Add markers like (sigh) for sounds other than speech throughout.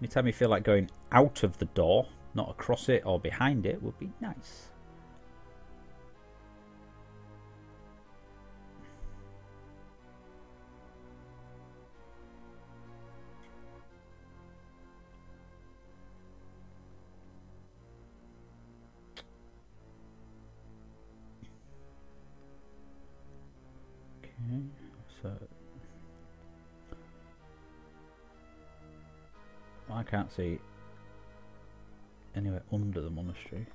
Anytime you feel like going out of the door, not across it or behind it, would be nice. Can't see anywhere under the monastery.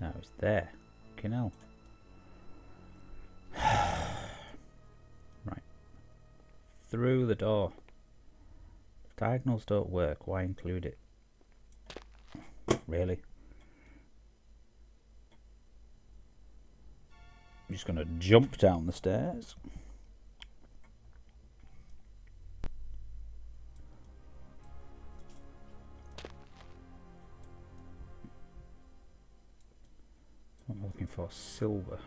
No, it's there. Okay, now. (sighs) right. Through the door. If diagonals don't work, why include it? Really? I'm just going to jump down the stairs. I'm looking for silver.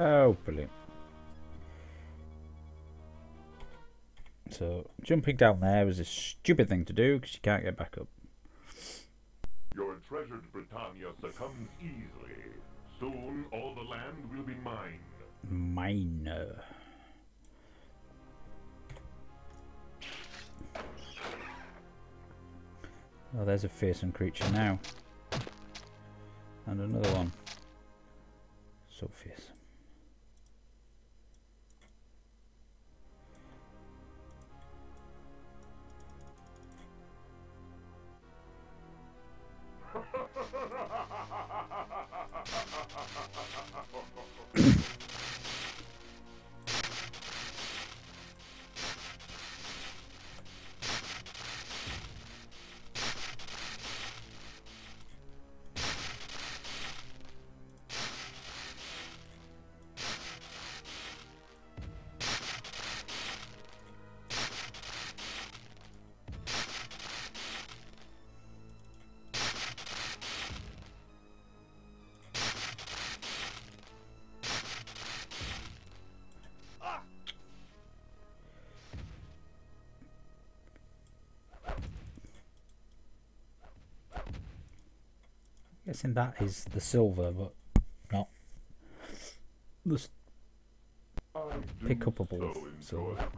Oh, brilliant. So, jumping down there is a stupid thing to do because you can't get back up. Your treasured Britannia succumbs easily. Soon all the land will be mine. Mine. Oh, there's a fearsome creature now. And another one. So fearsome. Guessing that is the silver, but not the Pick up a ball so silver.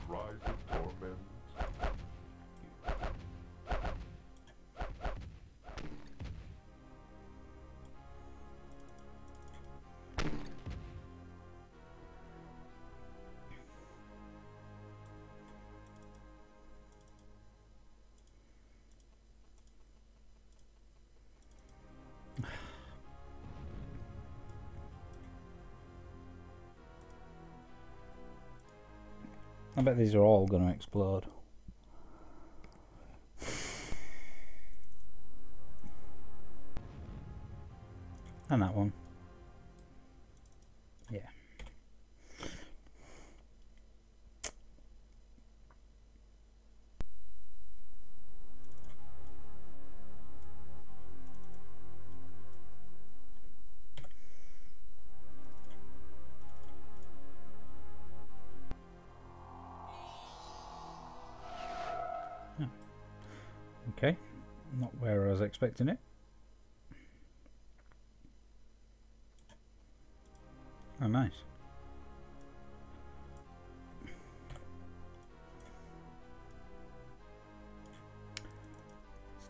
I bet these are all going to explode. And that one. Not where I was expecting it. Oh, nice.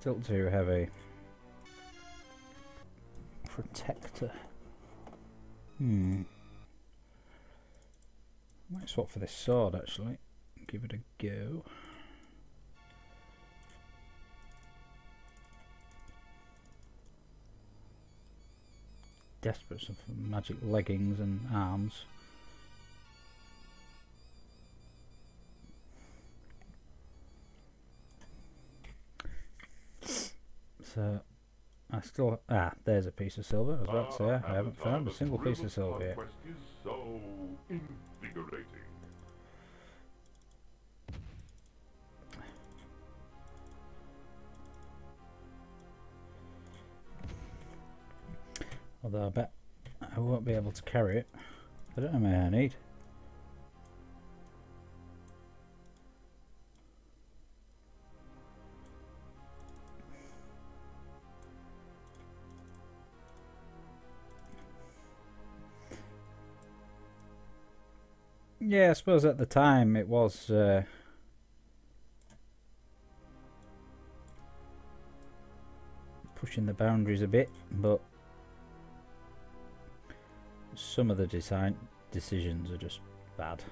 Still too heavy. Protector. Hmm. Might swap for this sword actually. Give it a go. Desperate for magic leggings and arms. So, I still... Ah, there's a piece of silver. I was about to say, I haven't found a single piece of of silver yet. Although I bet I won't be able to carry it. I don't know how many I need. Yeah, I suppose at the time it was uh, pushing the boundaries a bit, but some of the design decisions are just bad.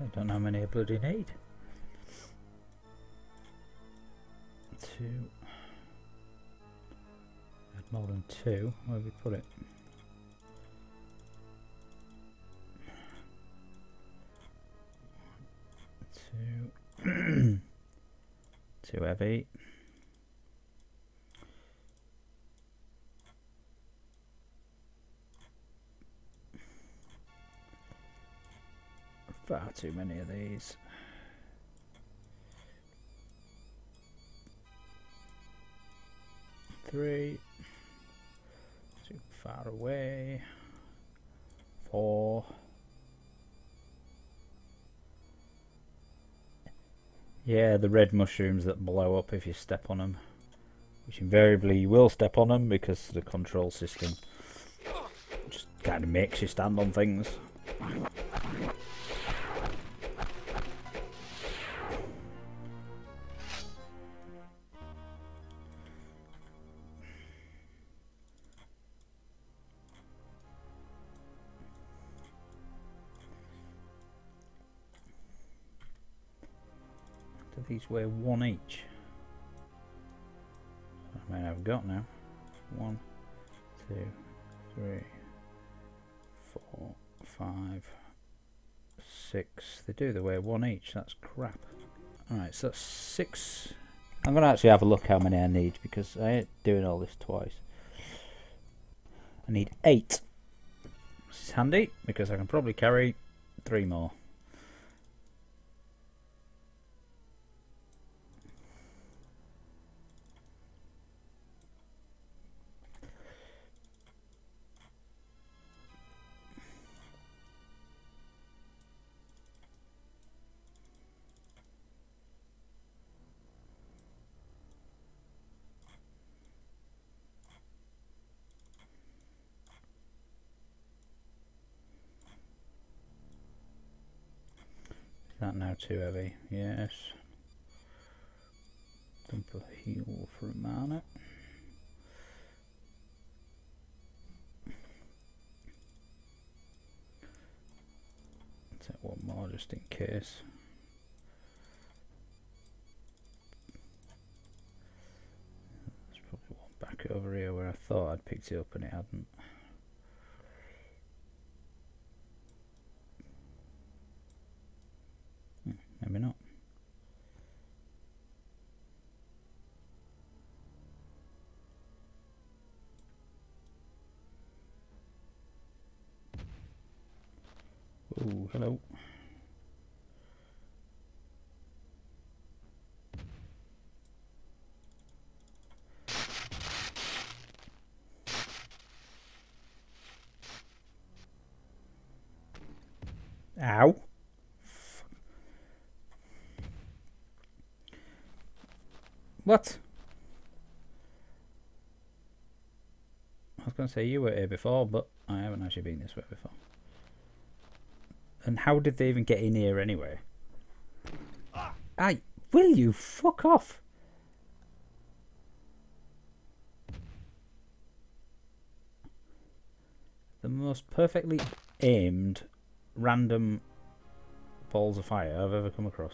I don't know how many I bloody need. Two. More than two. Where have we put it? Two. (clears throat) Too heavy. Far too many of these. Three. Far away. Four. Yeah, the red mushrooms that blow up if you step on them. Which invariably you will step on them because the control system just kind of makes you stand on things. Weigh one each? I mean, I've got now. One, two, three, four, five, six. They do, they weigh one each. That's crap. Alright, so that's six. I'm going to actually have a look how many I need because I ain't doing all this twice. I need eight. This is handy because I can probably carry three more. Now too heavy? Yes. Dump a heal for a mana. Take one more just in case. There's probably one back over here where I thought I'd picked it up and it hadn't. Hmm, Maybe not. Oh, hello. Ow. What? I was going to say you were here before, but I haven't actually been this way before. And how did they even get in here anyway? I will you fuck off? The most perfectly aimed random balls of fire I've ever come across.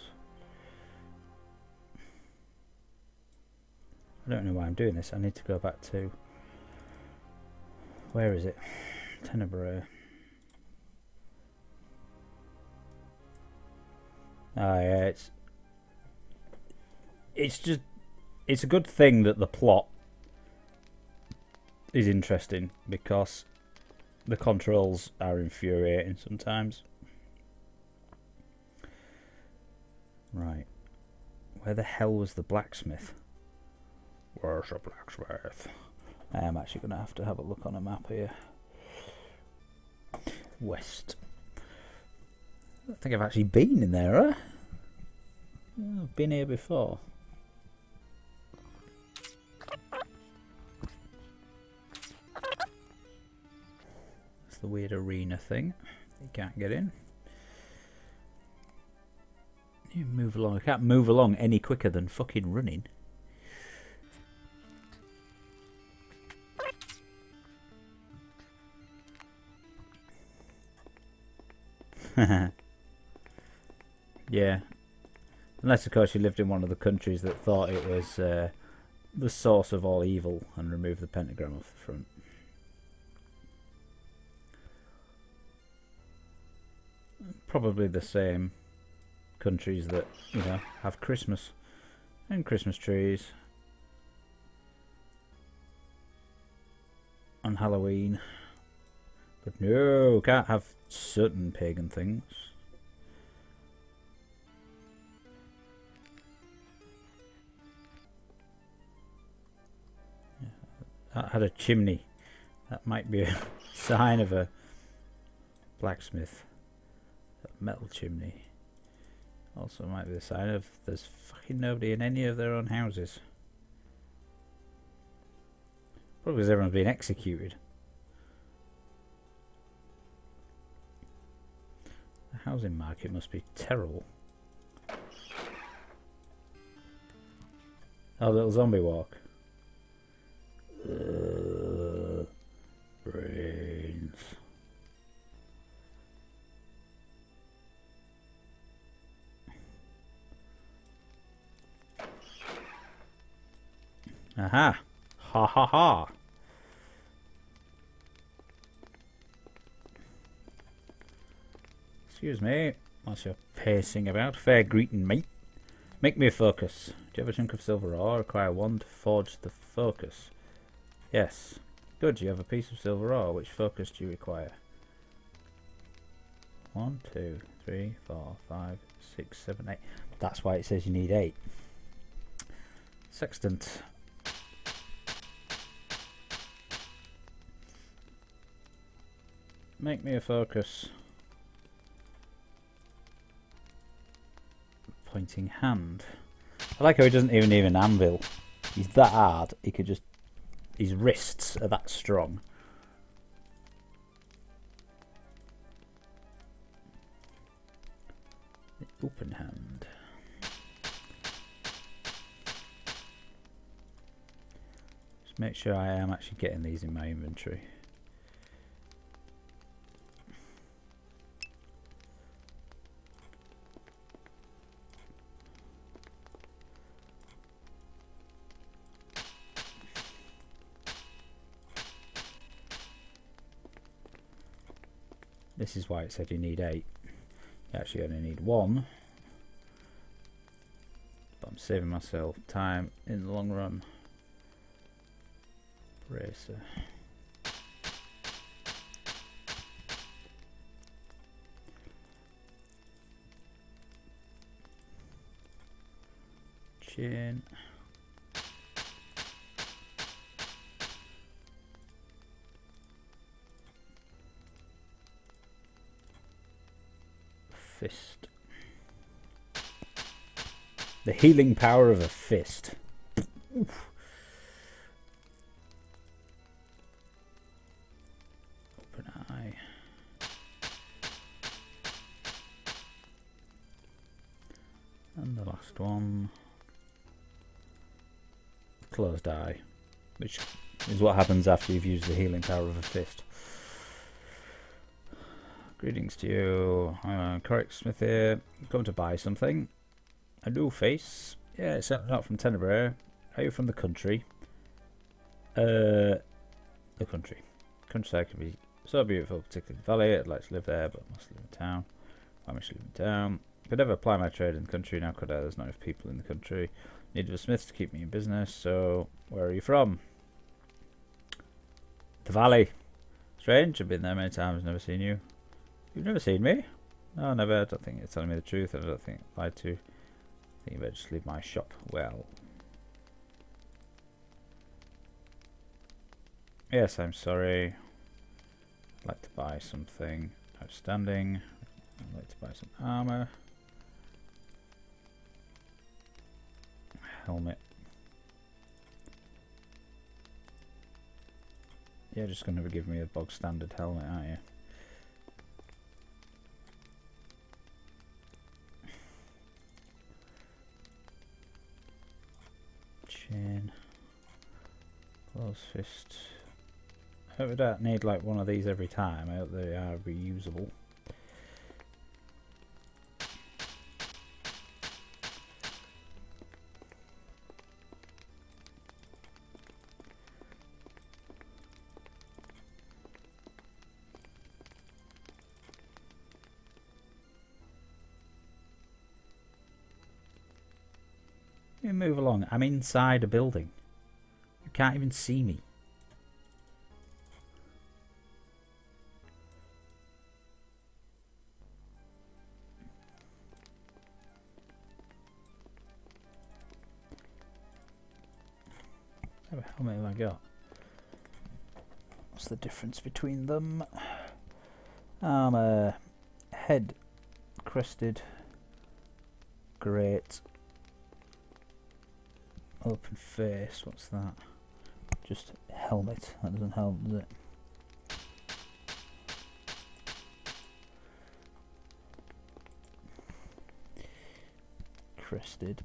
I don't know why I'm doing this. I need to go back to where is it? Tenebrae. Ah, yeah, it's it's just it's a good thing that the plot is interesting because the controls are infuriating sometimes. Right. Where the hell was the blacksmith? Where's the blacksmith? I am actually going to have to have a look on a map here. West. I think I've actually been in there, huh? Oh, I've been here before. It's the weird arena thing. You can't get in. You move along. I can't move along any quicker than fucking running. (laughs) yeah. Unless, of course, you lived in one of the countries that thought it was uh, the source of all evil and removed the pentagram off the front. Probably the same countries that, you know, have Christmas and Christmas trees on Halloween. But no, can't have certain pagan things. That had a chimney. That might be a (laughs) sign of a blacksmith. A metal chimney. Also might be a sign of there's fucking nobody in any of their own houses. Probably because everyone's been executed. Housing market must be terrible. Oh, little zombie walk. Uh, brains. Aha! Ha ha ha! Excuse me, whilst you're pacing about. Fair greeting, mate. Make me a focus. Do you have a chunk of silver ore? Require one to forge the focus. Yes. Good, you have a piece of silver ore. Which focus do you require? One, two, three, four, five, six, seven, eight. That's why it says you need eight. Sextant. Make me a focus. Pointing hand. I like how he doesn't even need an anvil. He's that hard, he could just... His wrists are that strong. Open hand. Just make sure I am actually getting these in my inventory. This is why it said you need eight. You actually only need one. But I'm saving myself time in the long run. Bracer. The healing power of a fist. Open eye. And the last one. Closed eye. Which is what happens after you've used the healing power of a fist. Greetings to you. Uh, Correct Smith here. Going to buy something. A new face. Yeah, it's not from Tenebrae. Are you from the country? Uh, the country. Countryside can be so beautiful, particularly the valley. I'd like to live there, but must live in town. I must live in town. Could never apply my trade in the country. Now could I? There's not enough people in the country. Needed a smith to keep me in business. So, where are you from? The valley. Strange. I've been there many times. Never seen you. You've never seen me? No, never. I don't think you're telling me the truth. I don't think I lied to. You better just leave my shop well. Yes, I'm sorry. I'd like to buy something outstanding. I'd like to buy some armor. Helmet. You're just going to give me a bog standard helmet, aren't you? Chain. Close fist. I hope we don't need like one of these every time. I hope they are reusable. I'm inside a building. You can't even see me. What helmet have I got? What's the difference between them? Armour, head crested, great, open face. What's that? Just helmet. That doesn't help, does it? Crested.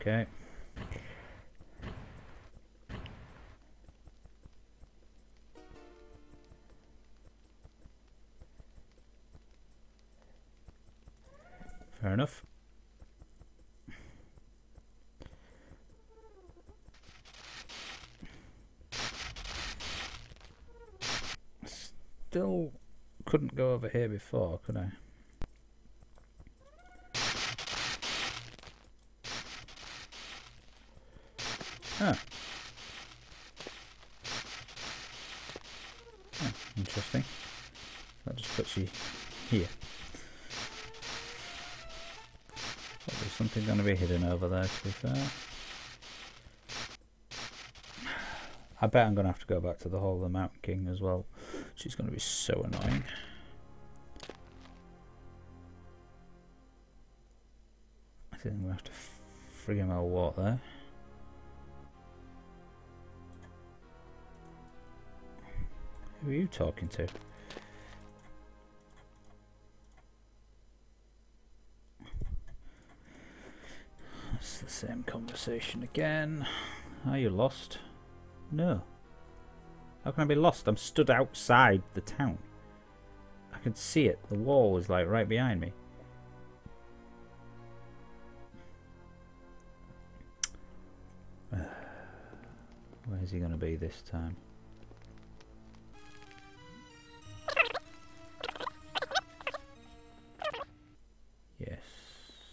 Okay. Fair enough. Still couldn't go over here before, could I? Huh. Oh, interesting. That just puts you here. Thought there's something going to be hidden over there, to be fair. I bet I'm going to have to go back to the Hall of the Mountain King as well. She's going to be so annoying. I think I'm going to have to friggin' well walk there. Who are you talking to? It's the same conversation again. Are you lost? No. How can I be lost? I'm stood outside the town. I can see it. The wall is like right behind me. (sighs) Where's he going to be this time?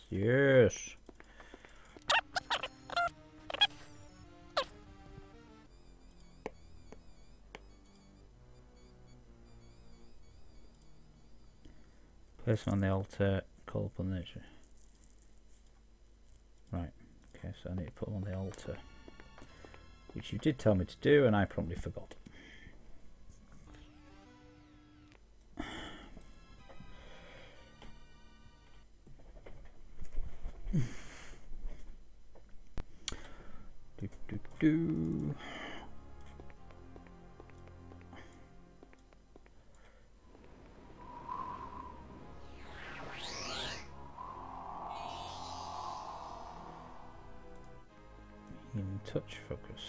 Yes. Place on the altar, call upon nature. Right. Okay, so I need to put them on the altar. which you did tell me to do, and I promptly forgot. Do, do, do. In touch focus.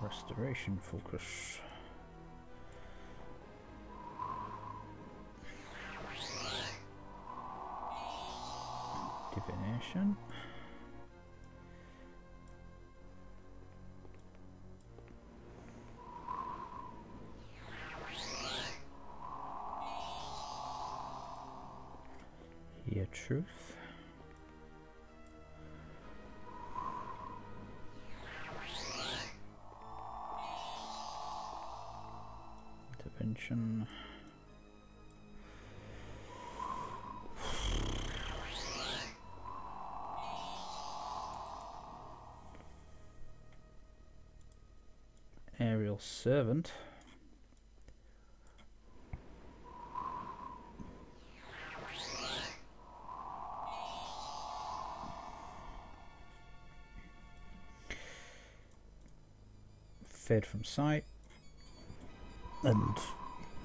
Restoration focus. Divination. Hear truth. Intervention. Servant. Fed from sight and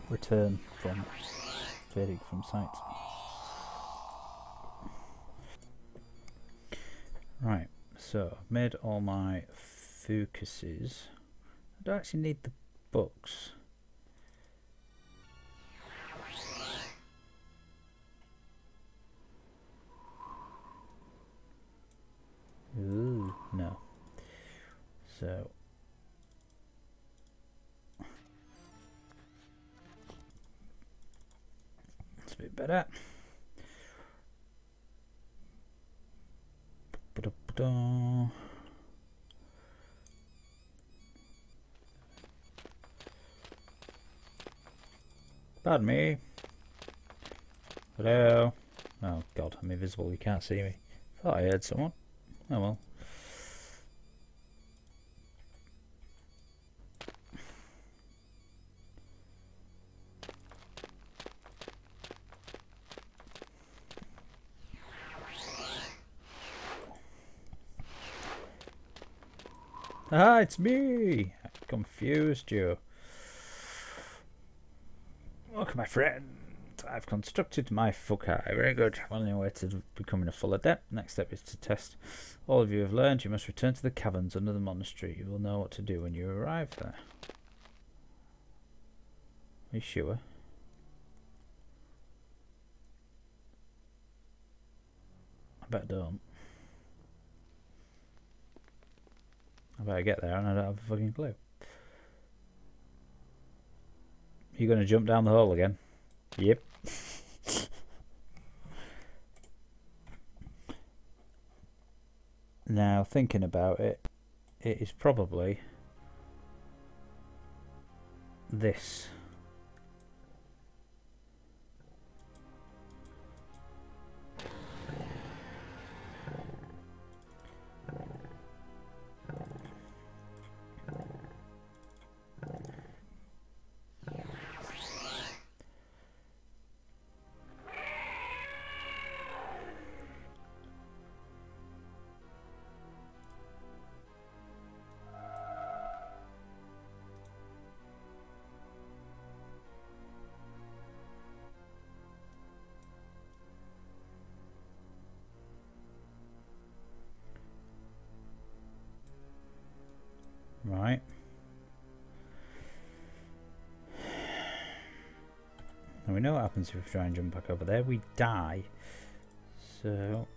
return from fading from sight. Right, so I've made all my focuses. I don't actually need the books. Ooh, no. So That's a bit better. Pardon me. Hello. Oh god, I'm invisible, you can't see me. Thought I heard someone. Oh well. Ah, it's me! I confused you. My friend. I've constructed my foci. Very good. Well, on your way to becoming a full adept. Next step is to test. All of you have learned you must return to the caverns under the monastery. You will know what to do when you arrive there. Are you sure? I bet don't. I better get there and I don't have a fucking clue. You gonna jump down the hole again? Yep. now, thinking about it, it is probably this. We know what happens if we try and jump back over there. We die. So...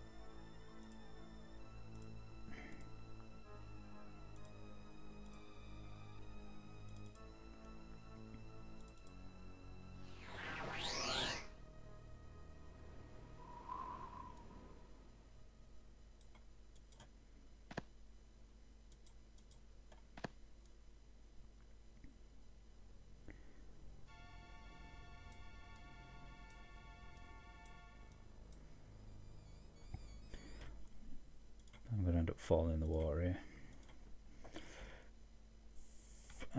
fall in the water here.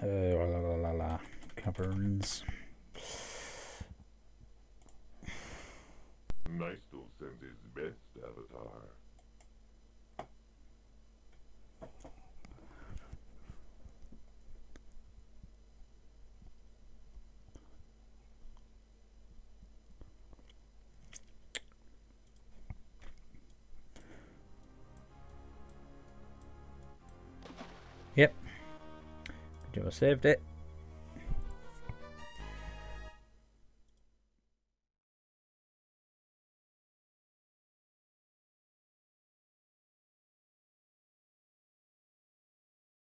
Uh, la, la, la, la. Caverns. Nystel sends his best, Avatar. I saved it.